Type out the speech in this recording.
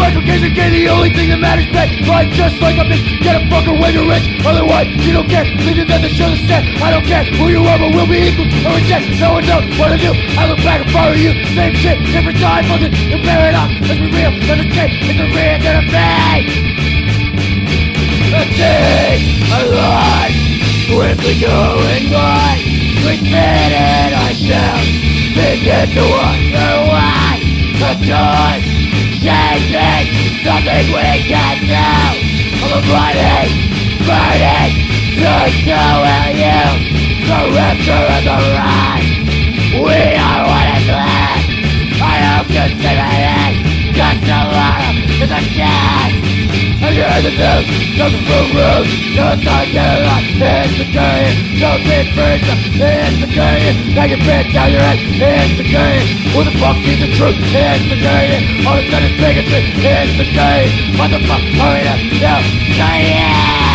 Segregation gay, the only thing that matters back Life just like a bitch, get a fucker when you're rich Otherwise, you don't get, leave it at the show the set. I don't care who you are, but we'll be equal. Or reject No one knows what to do, I look back and follow you. Same shit, different time, fucking, you paradox. Let's be real, let's escape, it's a of fate. A day, a life, swiftly going by We sit in ourselves, begin to wonder why The time, changing, nothing we can do. I'm a burning, so will you The rapture of the rise We are is a death I hear the news, nothing from room No lie, it's the game No big person, it's the game Take your bitch down your head, it's the game Who the fuck is the truth, it's the game All a sudden bigotry, it's the game What the fuck, hurry up, no, yeah